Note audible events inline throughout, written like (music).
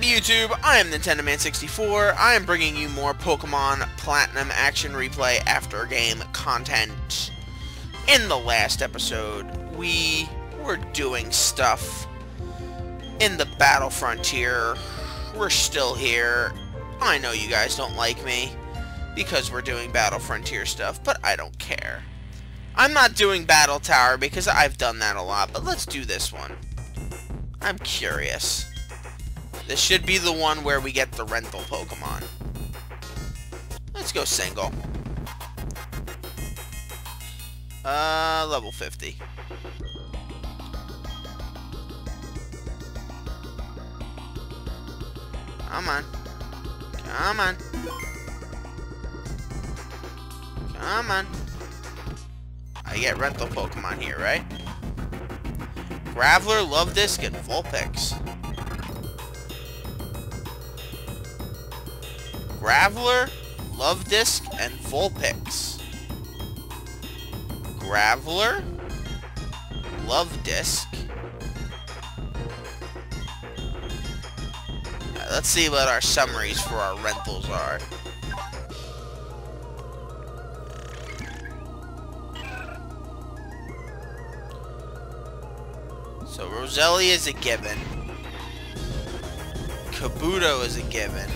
up YouTube? I am Nintendo Man 64. I am bringing you more Pokemon Platinum Action Replay After Game content. In the last episode, we were doing stuff in the Battle Frontier. We're still here. I know you guys don't like me because we're doing Battle Frontier stuff, but I don't care. I'm not doing Battle Tower because I've done that a lot, but let's do this one. I'm curious. This should be the one where we get the rental Pokemon. Let's go single. Uh, level 50. Come on. Come on. Come on. I get rental Pokemon here, right? Graveler, Luvdisc, and Vulpix. Graveler, Luvdisc, and Vulpix. Graveler, Luvdisc. Right, let's see what our summaries for our rentals are. So Roselia is a given. Kabuto is a given.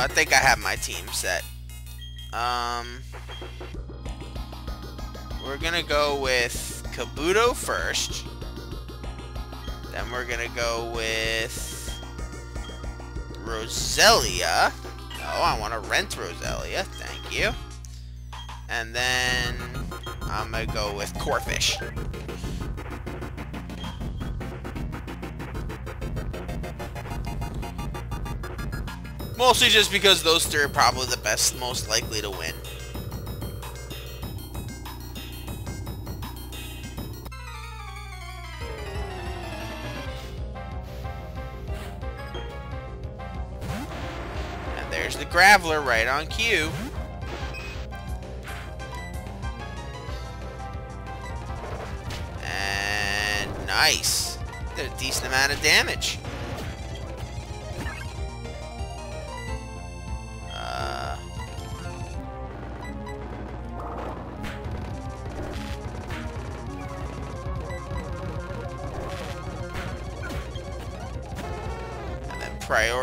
I think I have my team set. Um, we're gonna go with Kabuto first. Then we're gonna go with Roselia. Oh, I want to rent Roselia. Thank you. And then I'm gonna go with Corphish. Mostly just because those three are probably the best, most likely to win. And there's the Graveler right on cue. And nice. Did a decent amount of damage.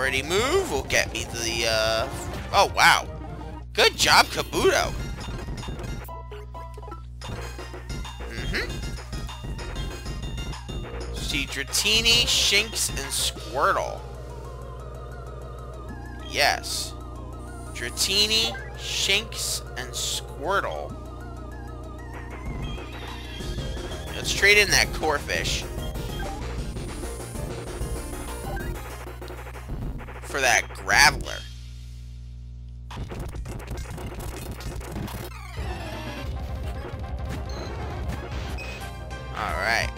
Priority move will get me the, uh... Oh, wow. Good job, Kabuto. Mm-hmm. See Dratini, Shinx, and Squirtle. Yes. Dratini, Shinx, and Squirtle. Let's trade in that Corphish. For that Graveler. Alright.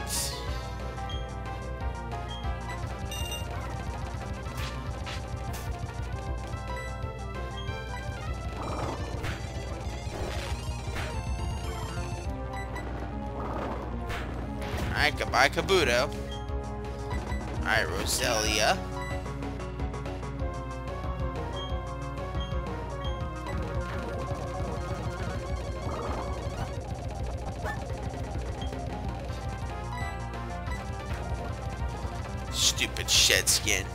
Alright, goodbye Kabuto. Alright, Roselia. Skin.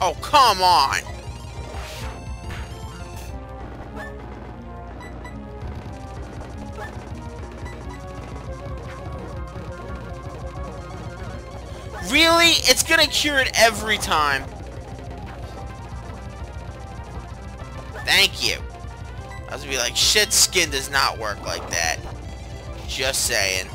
Oh, come on! Really? It's gonna cure it every time. Thank you. I was gonna be like, shit skin does not work like that. Just saying.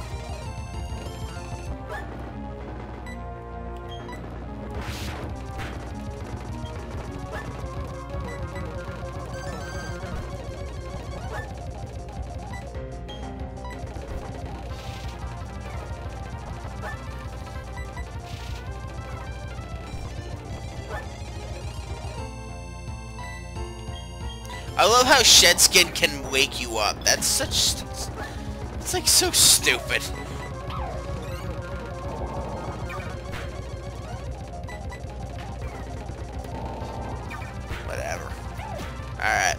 How shed skin can wake you up. That's such... It's like so stupid. Whatever. Alright.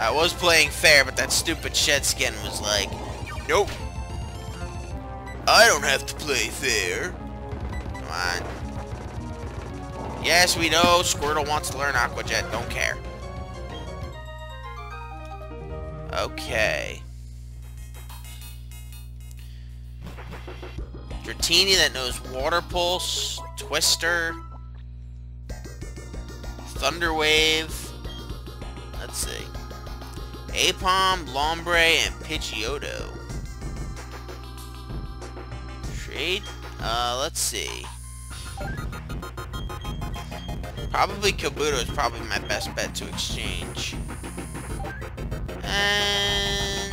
I was playing fair, but that stupid shed skin was like, Nope. I don't have to play fair. Come on. Yes, we know Squirtle wants to learn Aqua Jet. Don't care. Okay. Dratini that knows Water Pulse, Twister, Thunder Wave. Let's see. Aipom, Lombre, and Pidgeotto. Trade? Uh, let's see. Probably Kabuto is probably my best bet to exchange. And...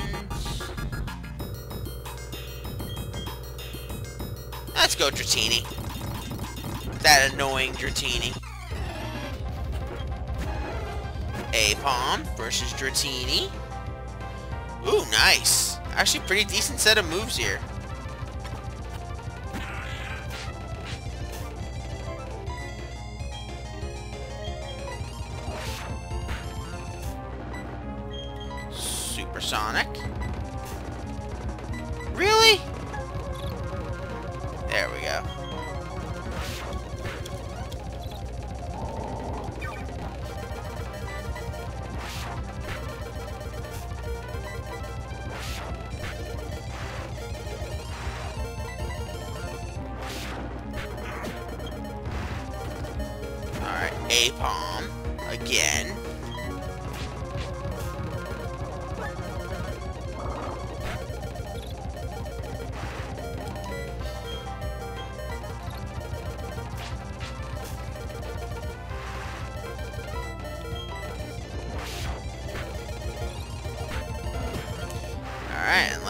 Let's go Dratini. That annoying Dratini. Aipom versus Dratini. Ooh, nice. Actually, pretty decent set of moves here.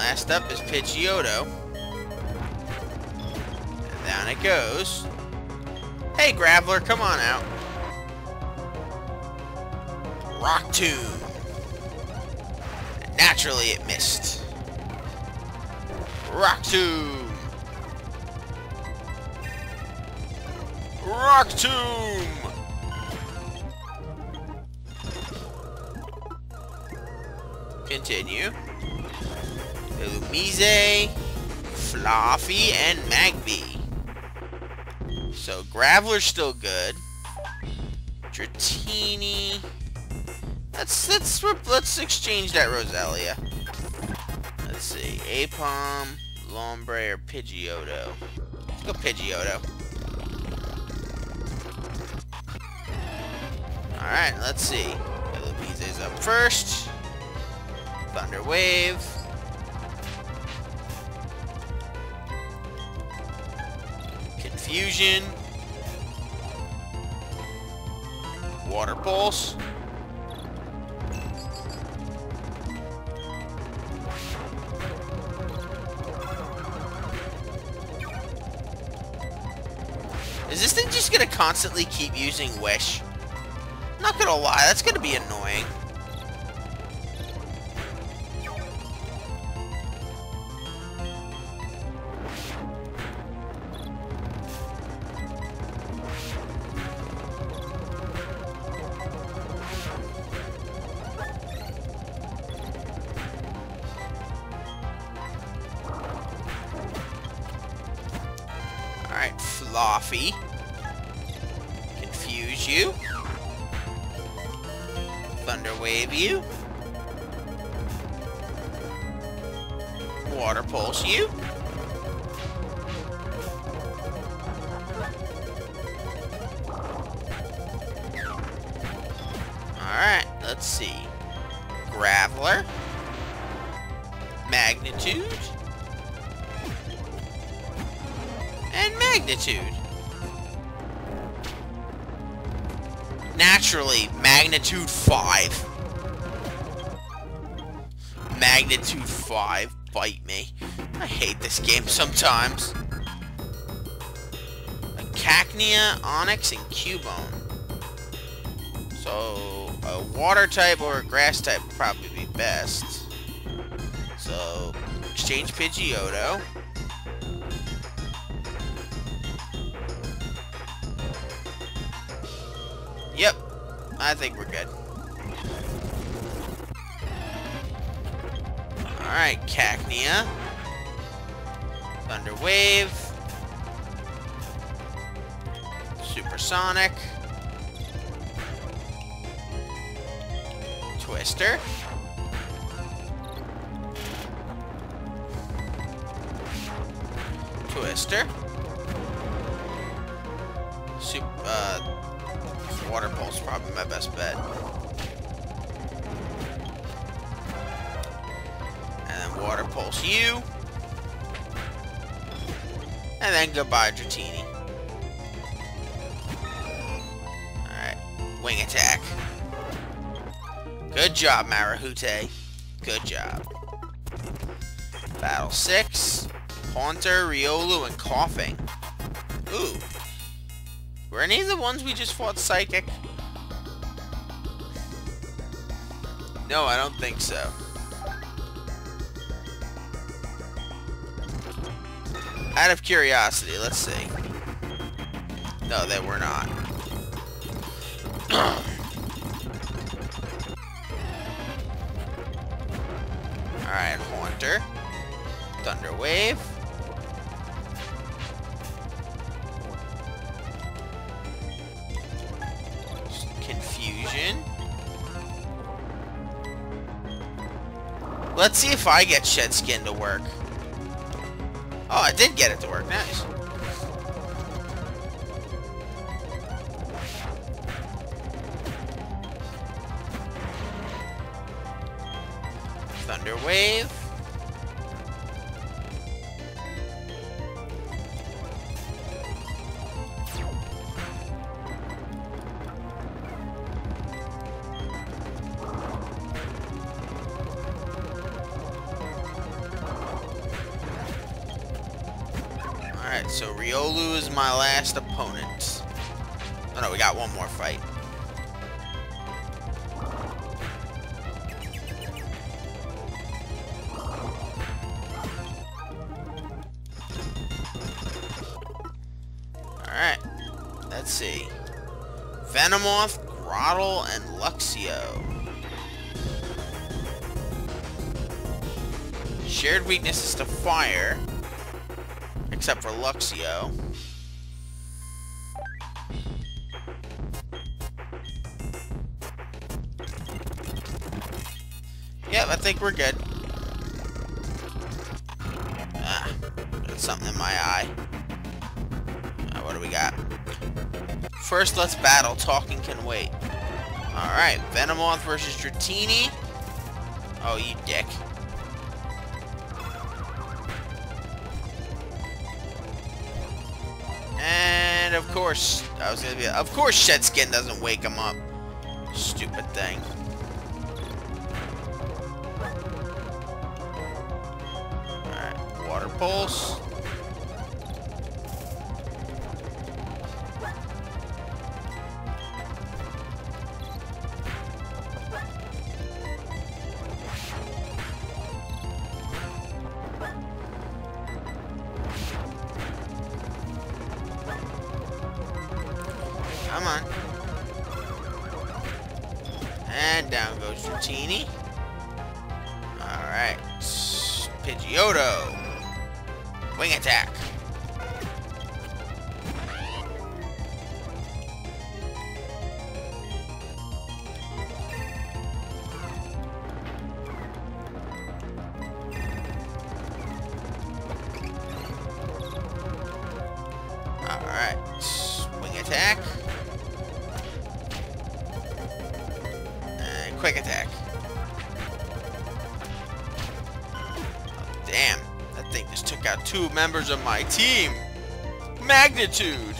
Last up is Pidgeotto. And down it goes. Hey, Graveler, come on out. Rock Tomb. Naturally, it missed. Rock Tomb. Rock Tomb. Continue. Illumise, Flaaffy, and Magby. So Graveler's still good. Dratini. Let's let's let's exchange that Roselia. Let's see, Aipom, Lombre, or Pidgeotto. Let's go Pidgeotto. All right, let's see. Illumise's up first. Thunder Wave. Confusion. Water Pulse. Is this thing just gonna constantly keep using Wish? Not gonna lie, that's gonna be annoying. Graveler. Magnitude. and magnitude. Naturally, magnitude 5. Magnitude 5, bite me. I hate this game sometimes. Cacnea, Onix, and Cubone. So a water type or a grass type probably best. So, exchange Pidgeotto. Yep, I think we're good. Alright, Cacnea. Thunder Wave. Supersonic. Twister. Twister. Super, uh, Water Pulse probably my best bet. And then Water Pulse you. And then goodbye, Dratini. Alright. Wing attack. Good job, Marahute. Good job. Battle 6. Haunter, Riolu, and Koffing. Ooh. Were any of the ones we just fought Psychic? No, I don't think so. Out of curiosity, let's see. No, they were not. (coughs) Alright, Haunter. Thunder Wave. Let's see if I get Shed Skin to work. Oh, I did get it to work. Nice. Thunder Wave. Riolu is my last opponent. Oh no, we got one more fight. Alright, let's see. Venomoth, Grotle, and Luxio. Shared weaknesses to fire except for Luxio. Yep, I think we're good. Ah, got something in my eye. Uh, what do we got? First, let's battle. Talking can wait. Alright, Venomoth versus Dratini. Oh, you dick. Course, I was gonna be. Of course, Shed Skin doesn't wake him up. Stupid thing. Alright, Water Pulse. Quick attack. Damn. That thing just took out two members of my team. Magnitude.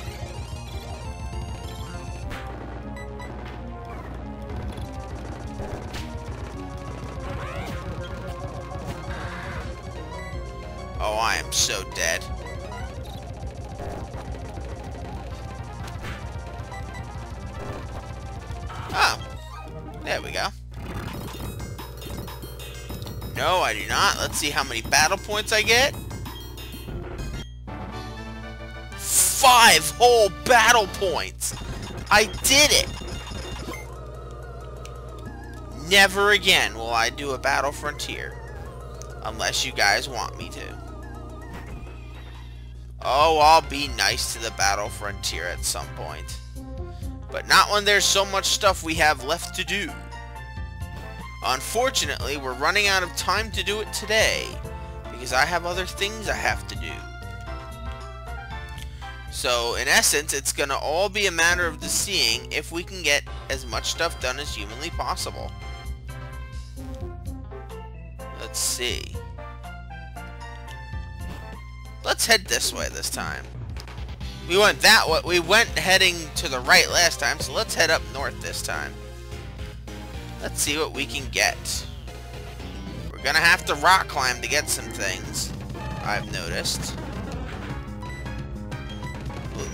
See how many battle points I get. Five whole battle points! I did it! Never again will I do a Battle Frontier. Unless you guys want me to. Oh, I'll be nice to the Battle Frontier at some point. But not when there's so much stuff we have left to do. Unfortunately, we're running out of time to do it today. Because I have other things I have to do. So, in essence, it's going to all be a matter of the seeing if we can get as much stuff done as humanly possible. Let's see. Let's head this way this time. We went that way. We went heading to the right last time, so let's head up north this time. Let's see what we can get. We're gonna have to rock climb to get some things, I've noticed.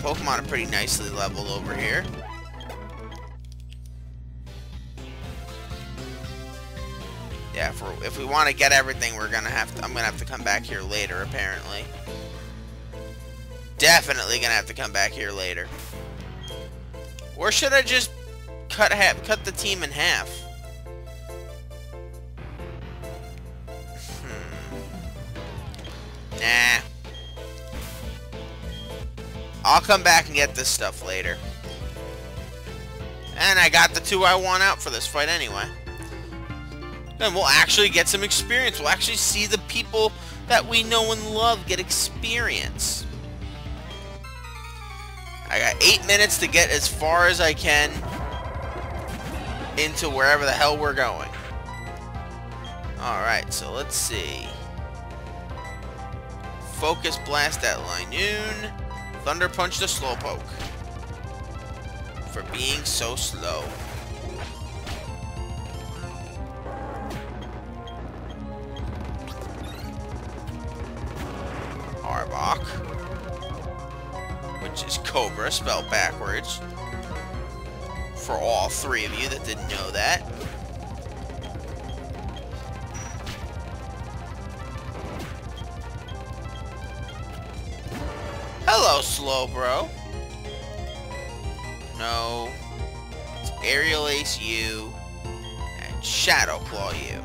Pokemon are pretty nicely leveled over here. Yeah, if, if we want to get everything, we're gonna have to. I'm gonna have to come back here later, apparently. Definitely gonna have to come back here later. Or should I just cut half, cut the team in half? Nah. I'll come back and get this stuff later. And I got the two I want out for this fight anyway. And we'll actually get some experience. We'll actually see the people that we know and love get experience. I got eight minutes to get as far as I can into wherever the hell we're going. Alright, so let's see. Focus Blast at Linoone. Thunder Punch the Slowpoke. For being so slow. Arbok. Which is Cobra, spelled backwards. For all three of you that didn't know that. Hello, Slowbro. No. It's Aerial Ace you and Shadow Claw you.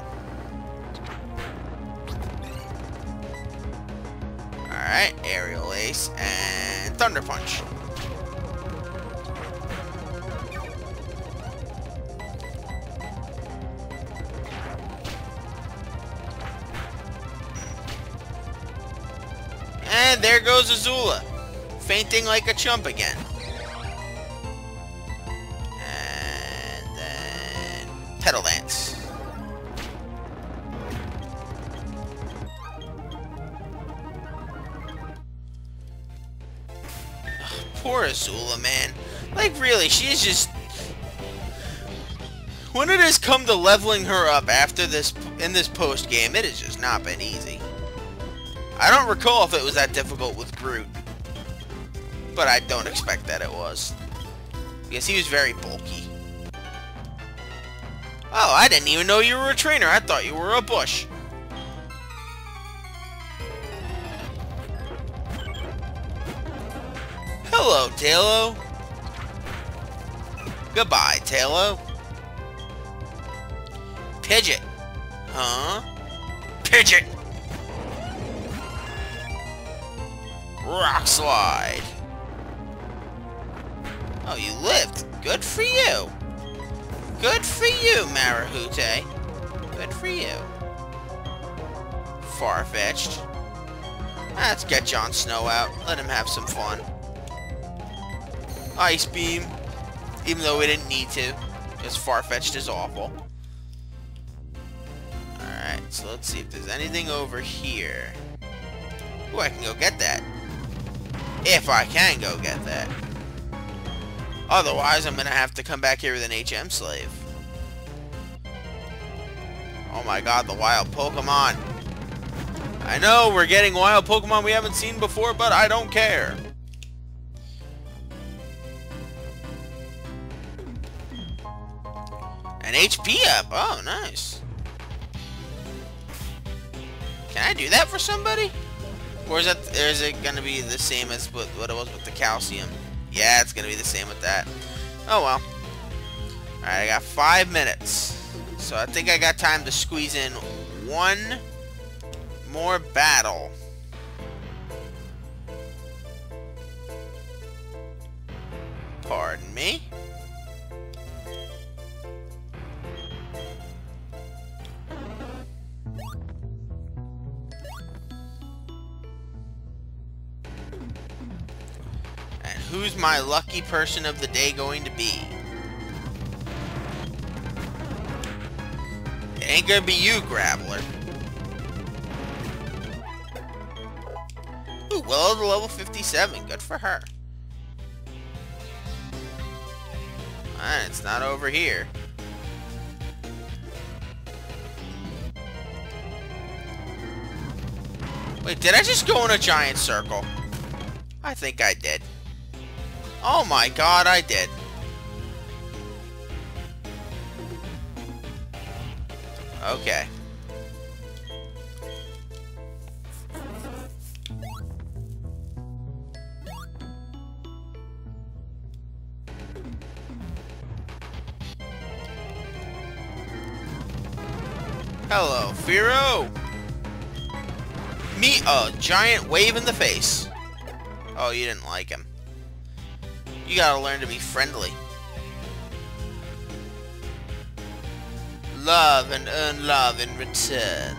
Alright, Aerial Ace and Thunder Punch. And there goes Azula, fainting like a chump again. And then Petal Dance. Poor Azula, man. Like, really, she's just... When it has come to leveling her up after this, in this post-game, it has just not been easy. I don't recall if it was that difficult with Groot. But I don't expect that it was. Because he was very bulky. Oh, I didn't even know you were a trainer. I thought you were a bush. Hello, Taillow. Goodbye, Taillow. Pidgeot. Huh? Pidgeot! Rock Slide. Oh, you lived. Good for you. Good for you, Marahute. Good for you. Farfetch'd. Let's get Jon Snow out. Let him have some fun. Ice Beam. Even though we didn't need to. Because Farfetch'd is awful. Alright, so let's see if there's anything over here. Ooh, I can go get that. If I can go get that. Otherwise, I'm going to have to come back here with an HM slave. Oh my god, the wild Pokemon. I know, we're getting wild Pokemon we haven't seen before, but I don't care. An HP up. Oh, nice. Can I do that for somebody? Or is, that, or is it going to be the same as what, what it was with the calcium? Yeah, it's going to be the same with that. Oh, well. Alright, I got five minutes. So I think I got time to squeeze in one more battle. Pardon me? Who's my lucky person of the day going to be? It ain't gonna be you, Grappler. Ooh, Willow to level 57. Good for her. And it's not over here. Wait, did I just go in a giant circle? I think I did. Oh my god, I did. Okay. Hello, Firo! Meet a giant wave in the face. Oh, you didn't like him. You gotta learn to be friendly. Love and earn love in return.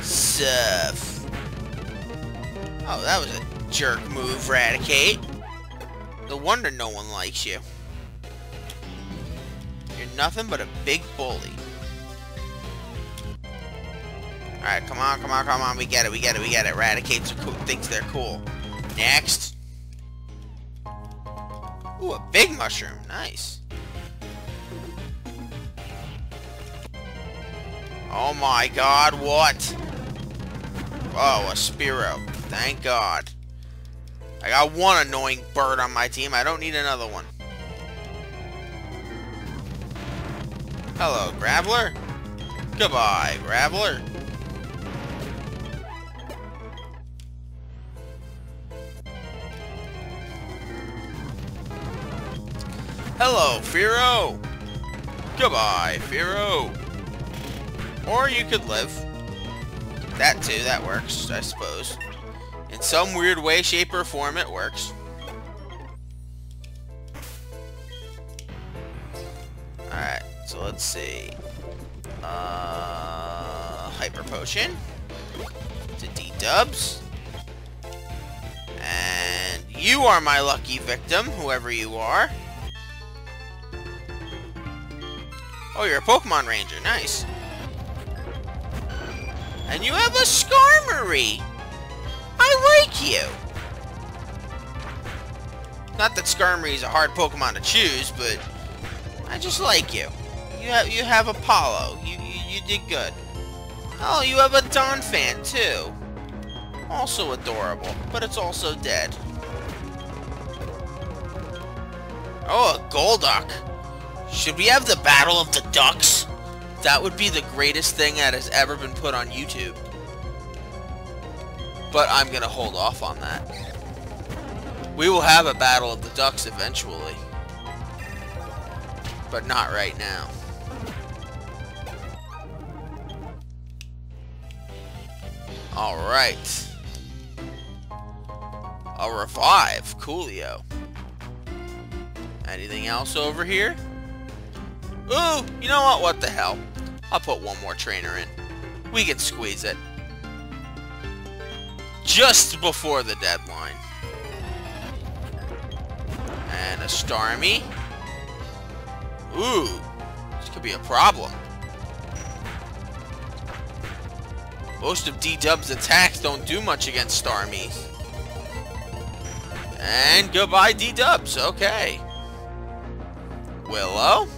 Surf. Oh, that was a jerk move, Raticate. No wonder no one likes you. You're nothing but a big bully. Alright, come on, come on, come on. We get it, we get it, we get it. Raticates cool, thinks they're cool. Next. Ooh, a big mushroom. Nice. Oh my god, what? Oh, a Spearow. Thank god. I got one annoying bird on my team. I don't need another one. Hello, Graveler. Goodbye, Graveler. Hello, Firo! Goodbye, Firo! Or you could live. That too, that works, I suppose. In some weird way, shape, or form, it works. Alright, so let's see. Uh, Hyper Potion. To D-Dubs. And you are my lucky victim, whoever you are. Oh, you're a Pokemon Ranger. Nice. And you have a Skarmory! I like you! Not that Skarmory is a hard Pokemon to choose, but I just like you. You have you have Apollo. You you, you did good. Oh, you have a Donphan too. Also adorable, but it's also dead. Oh, a Golduck. Should we have the Battle of the Ducks? That would be the greatest thing that has ever been put on YouTube. But I'm going to hold off on that. We will have a Battle of the Ducks eventually. But not right now. Alright. A revive. Coolio. Anything else over here? Ooh, you know what? What the hell? I'll put one more trainer in. We can squeeze it. Just before the deadline. And a Starmie. Ooh, this could be a problem. Most of D-Dub's attacks don't do much against Starmies. And goodbye D-Dubs, okay. Willow?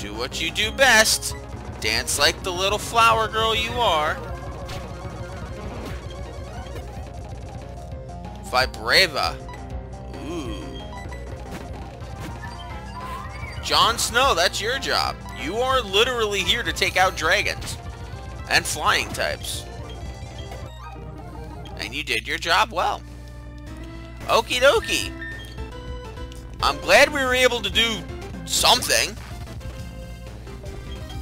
Do what you do best. Dance like the little flower girl you are. Vibrava. Ooh. Jon Snow, that's your job. You are literally here to take out dragons. And flying types. And you did your job well. Okie dokie. I'm glad we were able to do something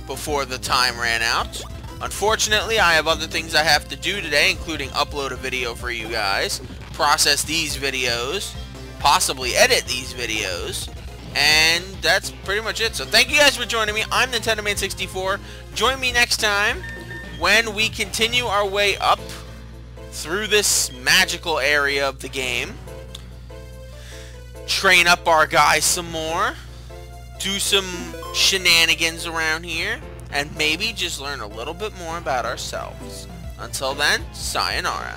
before the time ran out. Unfortunately, I have other things I have to do today, including upload a video for you guys, process these videos, possibly edit these videos, and that's pretty much it. So thank you guys for joining me. I'm Nintendo Man 64. Join me next time when we continue our way up through this magical area of the game. Train up our guys some more. Do some shenanigans around here. And maybe just learn a little bit more about ourselves. Until then, sayonara.